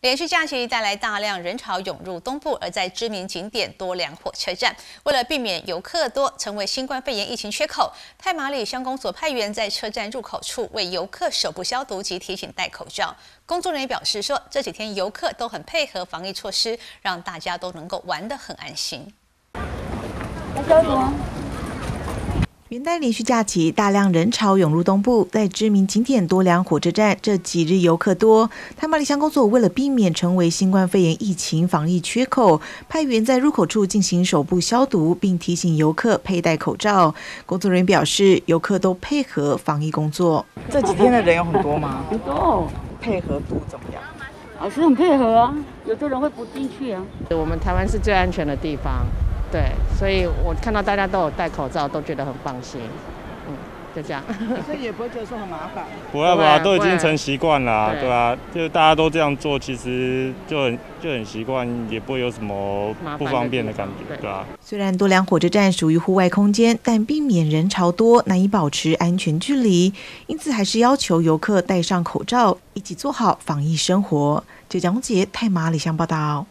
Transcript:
连续假期带来大量人潮涌入东部，而在知名景点多良火车站，为了避免游客多成为新冠肺炎疫情缺口，太马里乡公所派员在车站入口处为游客手部消毒及提醒戴口罩。工作人员表示说，这几天游客都很配合防疫措施，让大家都能够玩得很安心。来消毒。元旦连续假期，大量人潮涌入东部，在知名景点多良火车站，这几日游客多。台马里乡工作为了避免成为新冠肺炎疫情防疫缺口，派员在入口处进行手部消毒，并提醒游客佩戴口罩。工作人员表示，游客都配合防疫工作。这几天的人有很多吗？很多，配合度怎么样？老师很配合啊，有的人会不进去啊。我们台湾是最安全的地方。对，所以我看到大家都有戴口罩，都觉得很放心。嗯，就这样。所以也不会觉得说很麻烦。不会吧，都已经成习惯了，对啊，就是大家都这样做，其实就很就很习惯，也不会有什么不方便的感觉，对啊。虽然多良火车站属于户外空间，但避免人潮多，难以保持安全距离，因此还是要求游客戴上口罩，一起做好防疫生活。九江杰泰马里香报道。